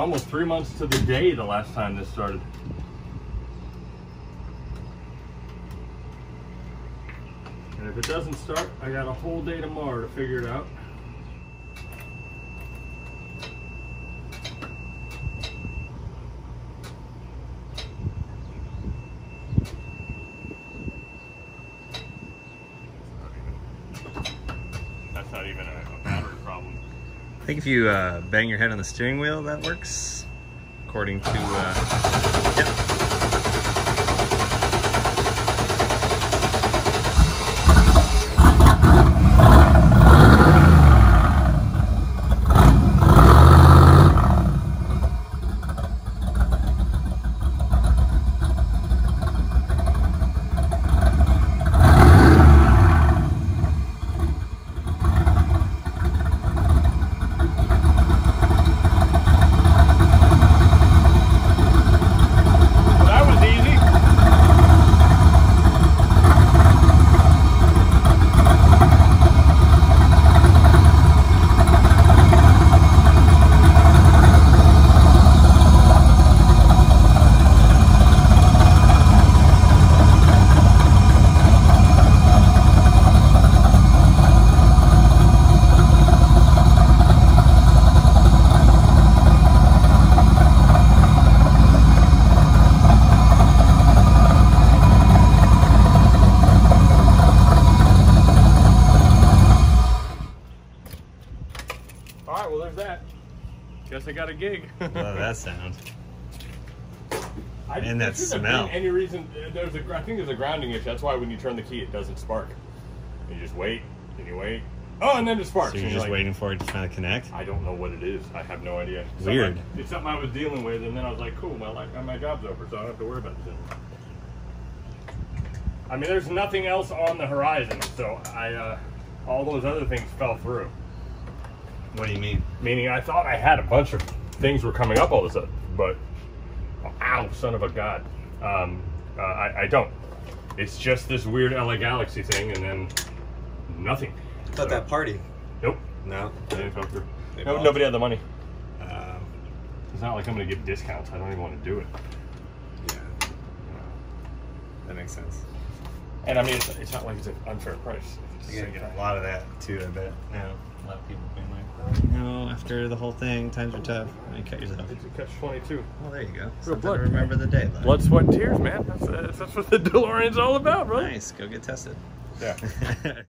almost three months to the day the last time this started. And if it doesn't start, I got a whole day tomorrow to figure it out. That's not even a. I think if you uh, bang your head on the steering wheel, that works. According to, uh, yep. That was easy. All right, well, there's that. Guess I got a gig. Love that sound. I, And that smell. Any reason? There's a. I think there's a grounding issue. That's why when you turn the key, it doesn't spark. You just wait, and you wait. Oh, and then it sparks. So you're and just like, waiting for it to kind of connect? I don't know what it is. I have no idea. Something Weird. I- it's something I was dealing with, and then I was like, "Cool, my life, my job's over, so I don't have to worry about this anymore." I mean, there's nothing else on the horizon, so I, uh, all those other things fell through. What do you mean? Meaning, I thought I had a bunch of things were coming up all of a sudden, but ow, son of a god, um, uh, I, I don't. It's just this weird LA Galaxy thing, and then nothing. But that party. Nope, No. they didn't come through. No, nobody had the money. Um, It's not like I'm gonna give discounts. I don't even want to do it. yeah. That makes sense. And I mean, it's, it's not like it's an unfair price. It's You just get a lot of that too, I bet. Now, a lot of people being like, oh, no, after the whole thing, times are tough. And you cut yourself. It's a catch 22. Well, there you go. Real Something blood. to remember the day. by. Blood, sweat, and tears, man. That's, that's, that's what the DeLorean's all about, right? Nice. Go get tested. Yeah.